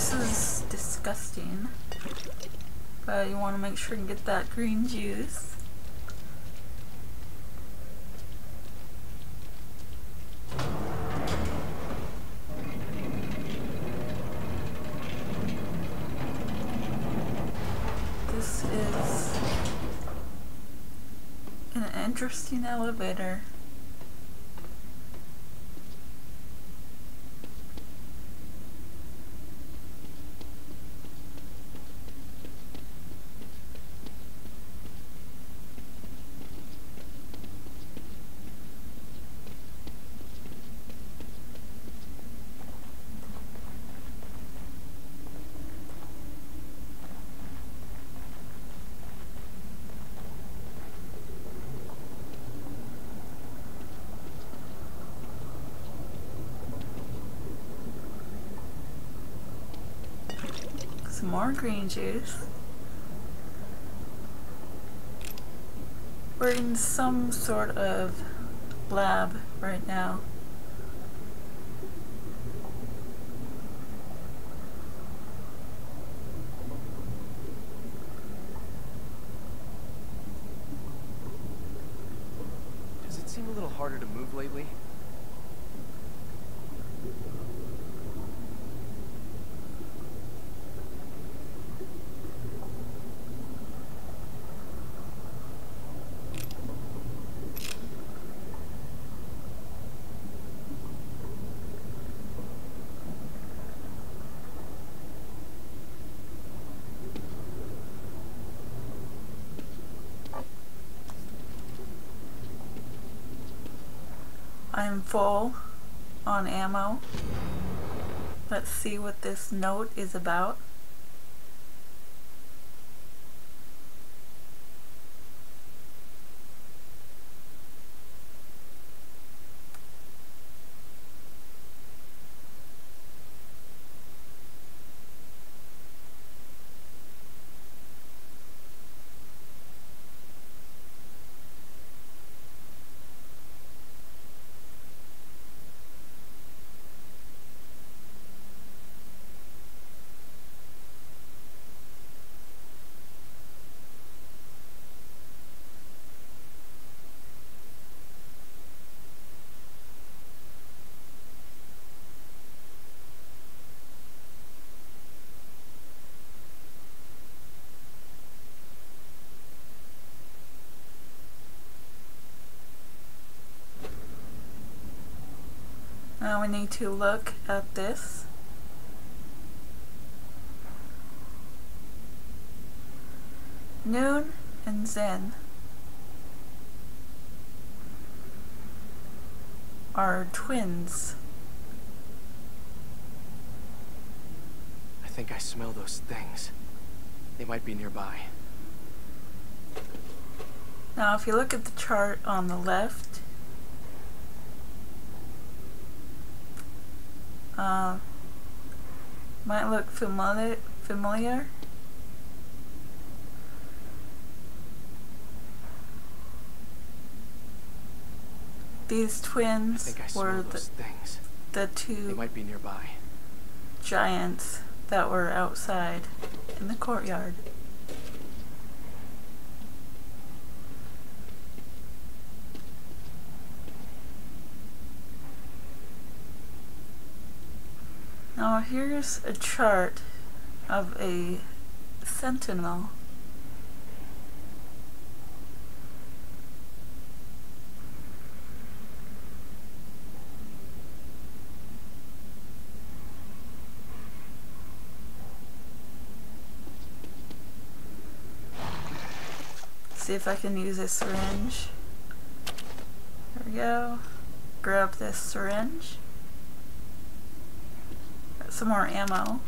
this is disgusting. But you want to make sure and get that green juice. This is an interesting elevator. More green juice. We're in some sort of lab right now. Does it seem a little harder to move lately? I'm full on ammo. Let's see what this note is about. Now we need to look at this. Noon and Zen are twins. I think I smell those things. They might be nearby. Now if you look at the chart on the left, uh, might look familiar. familiar. These I twins I smell were the, things. the two They might be nearby. giants that were outside in the courtyard. Now here's a chart of a sentinel. See if I can use a syringe. There we go. Grab this syringe. Some more ammo.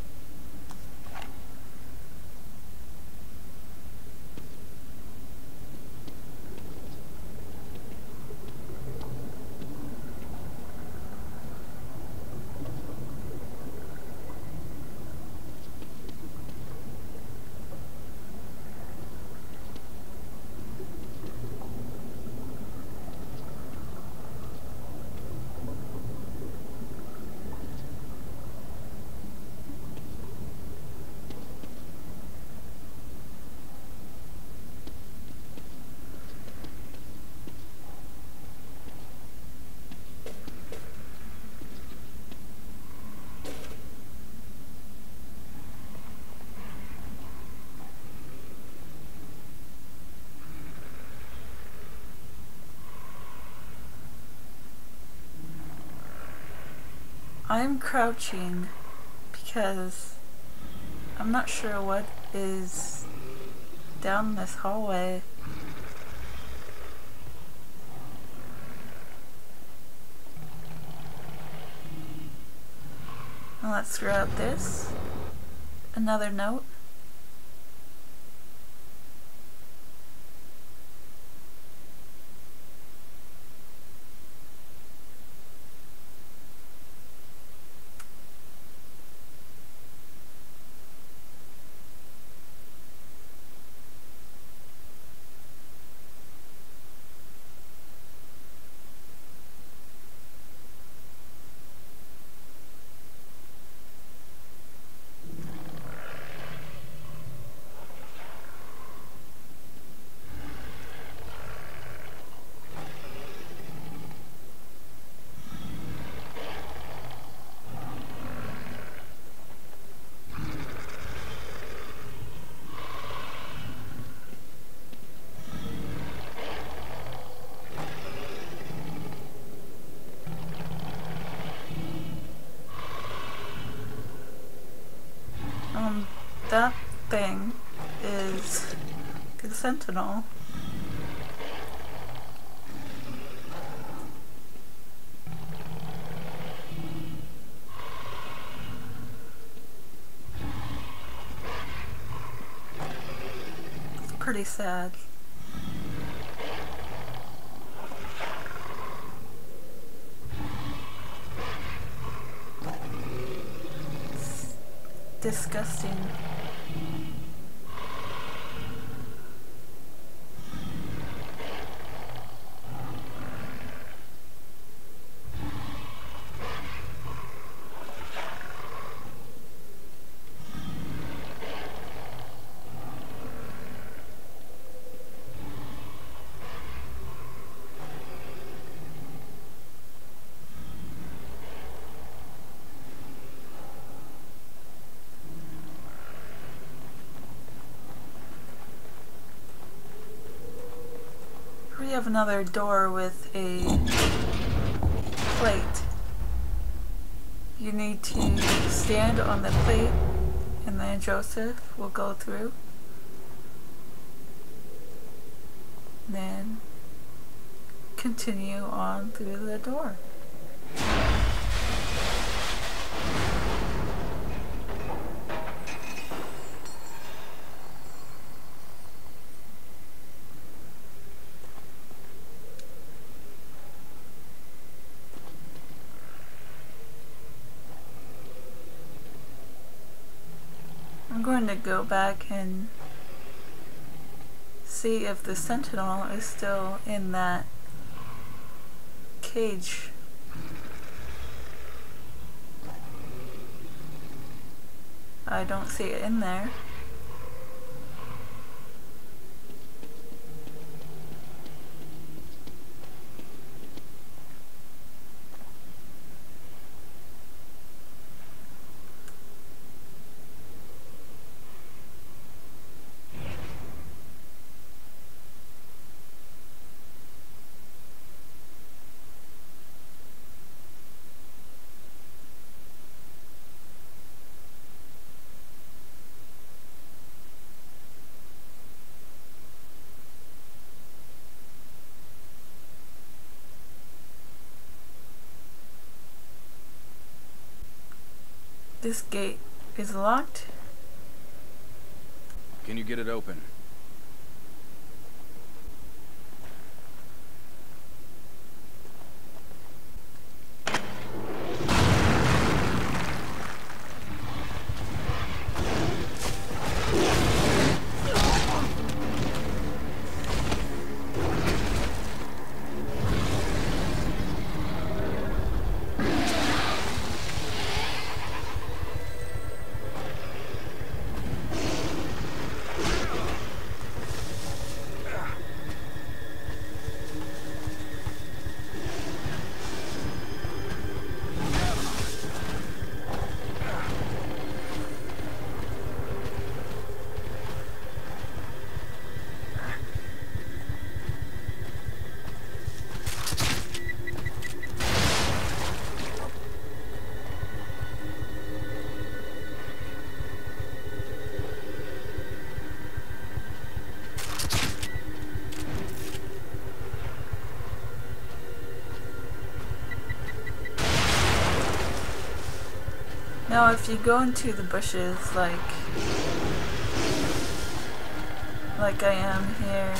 I'm crouching because I'm not sure what is down this hallway. Let's grab this. Another note. Um, that thing is the Sentinel. It's pretty sad. It's disgusting. We have another door with a plate. You need to stand on the plate and then Joseph will go through. Then continue on through the door. I'm going to go back and see if the sentinel is still in that cage. I don't see it in there. This gate is locked. Can you get it open? Now, if you go into the bushes, like like I am here,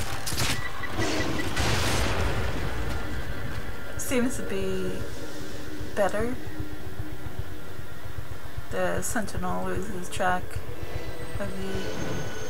seems to be better. The sentinel loses track of you.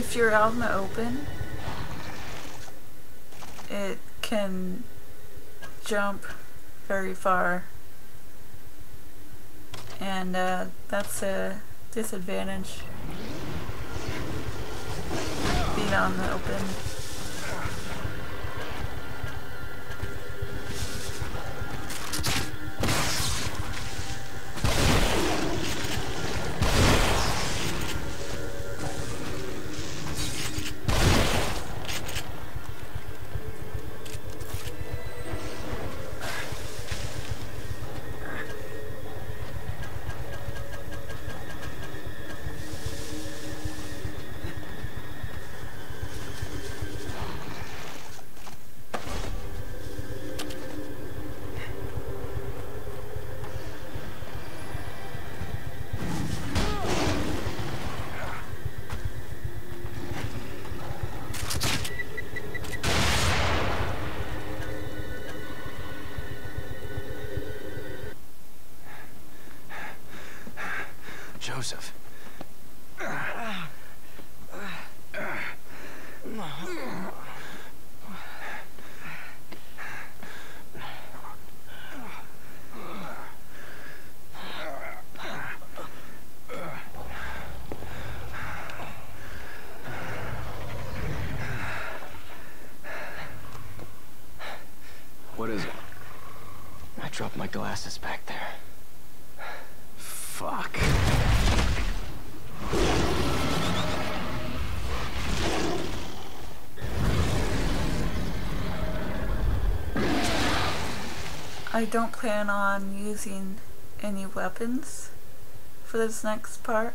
If you're out in the open, it can jump very far. And uh, that's a disadvantage being out in the open. Joseph. What is it? I dropped my glasses back there. I don't plan on using any weapons for this next part.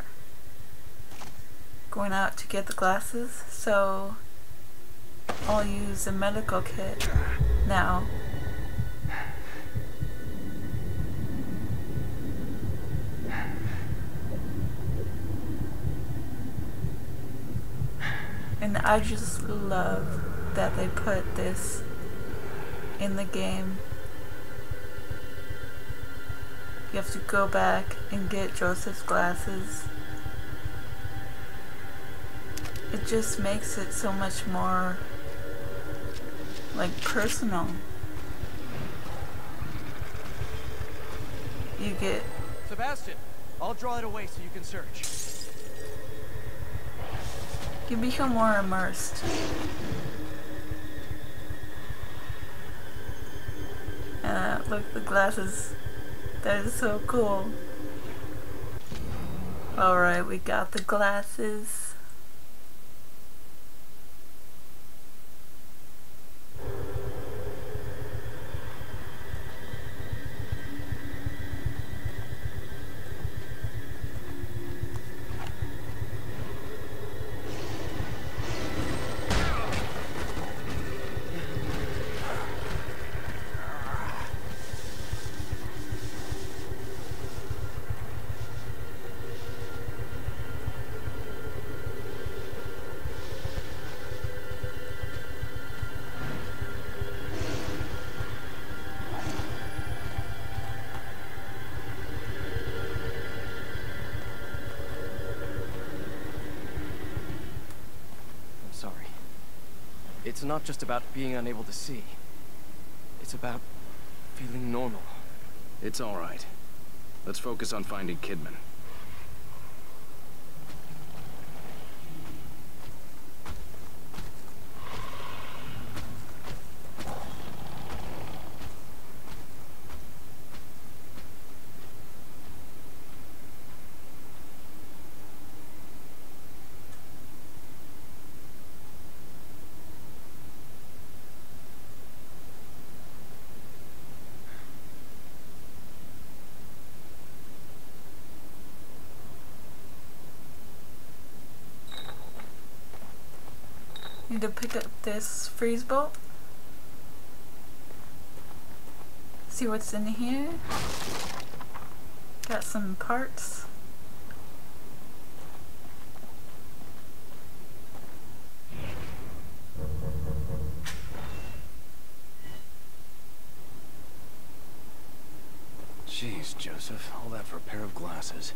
Going out to get the glasses, so I'll use a medical kit now. And I just love that they put this in the game. You have to go back and get Joseph's glasses. It just makes it so much more like personal. You get Sebastian, I'll draw it away so you can search. you become more immersed. Uh, look, the glasses. That is so cool. Alright, we got the glasses. It's not just about being unable to see. It's about feeling normal. It's all right. Let's focus on finding Kidman. Need to pick up this freeze bolt. See what's in here. Got some parts. Jeez, Joseph. All that for a pair of glasses.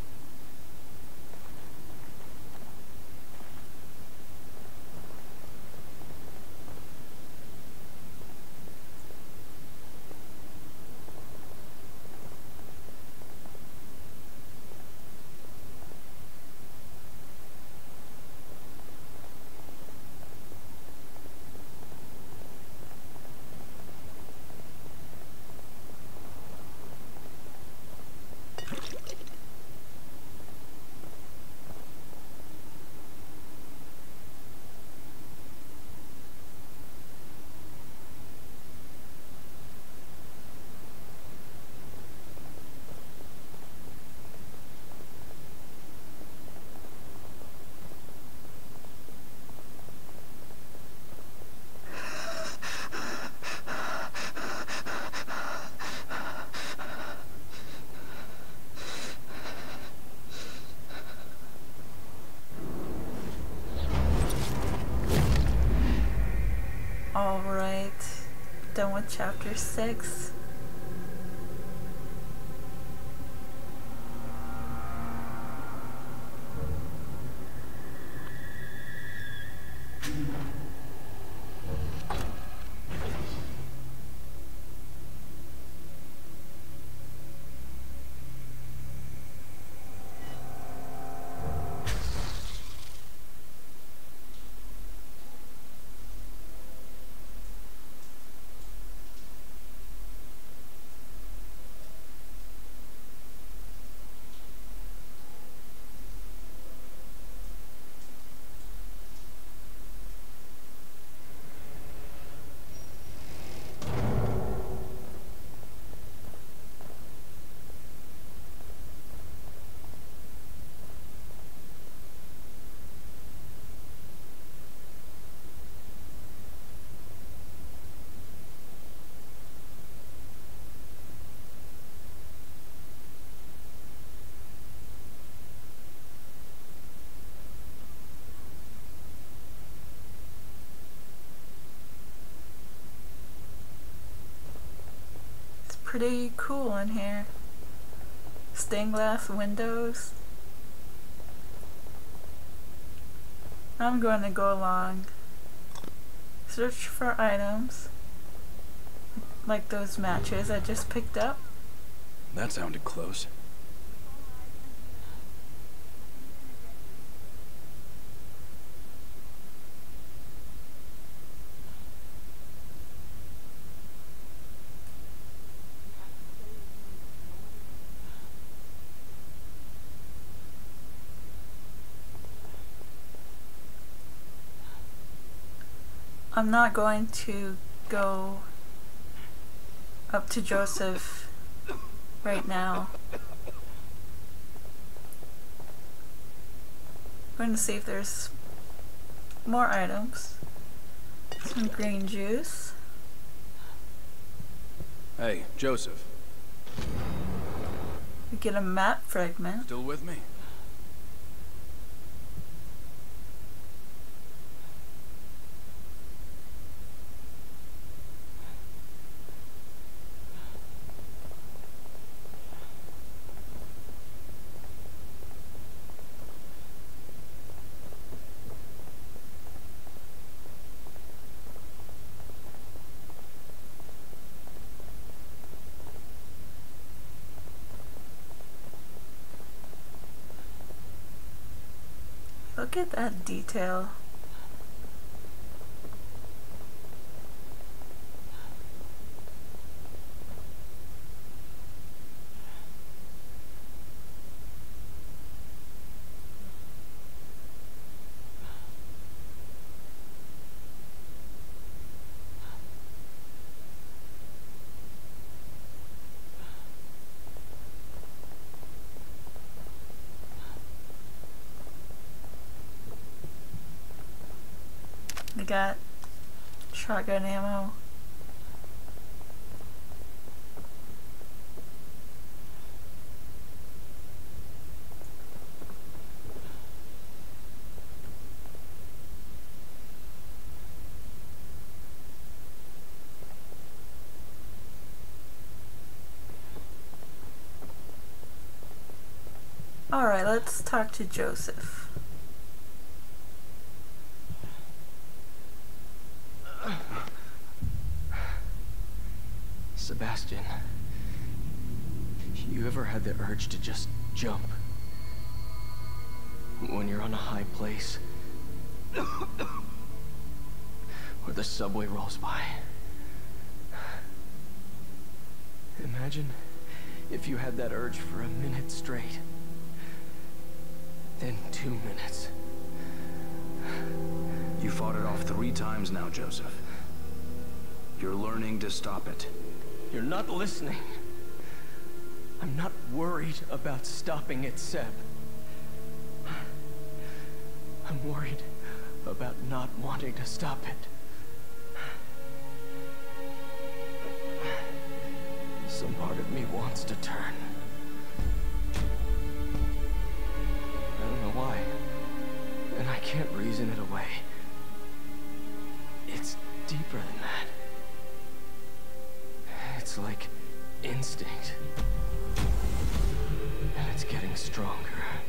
Alright, done with chapter 6. It's pretty cool in here. Stained glass windows. I'm going to go along. Search for items. Like those matches I just picked up. That sounded close. I'm not going to go up to Joseph right now. I'm going to see if there's more items. Some green juice. Hey, Joseph. We get a map fragment. Still with me? Look at that detail. Got shotgun ammo. Alright, let's talk to Joseph. Sebastian, you ever had the urge to just jump? When you're on a high place? or the subway rolls by? Imagine if you had that urge for a minute straight. Then two minutes. You fought it off three times now, Joseph. You're learning to stop it. You're not listening. I'm not worried about stopping it, Seb. I'm worried about not wanting to stop it. Some part of me wants to turn. I don't know why. And I can't reason it away. It's deeper than that. It's like instinct. And it's getting stronger.